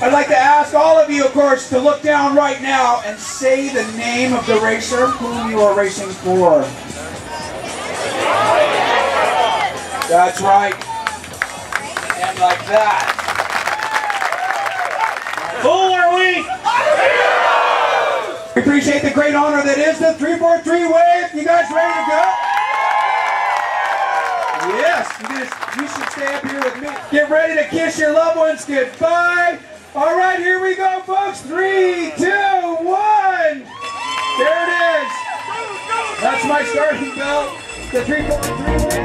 I'd like to ask all of you, of course, to look down right now and say the name of the racer whom you are racing for. That's right. And like that. Who are we? We appreciate the great honor that is the 343 wave. You guys ready to go? Yes, you, you should stay up here with me. Get ready to kiss your loved ones goodbye. my shirt, you go. The three, four, three.